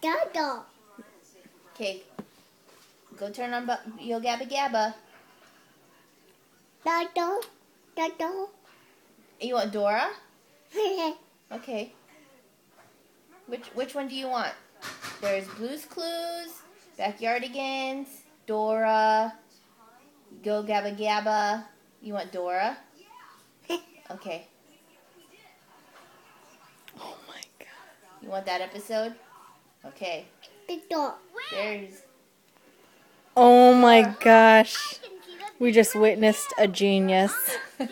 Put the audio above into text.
Dodo. Okay. Go turn on bu- Yo Gabba Gabba. Dodo. Dodo. You want Dora? Okay. Which which one do you want? There's Blue's Clues, Backyardigans, Dora, Yo Gabba Gabba. You want Dora? Okay. Oh my god. You want that episode? Okay. Dodo. There's Oh my gosh. We just witnessed a genius.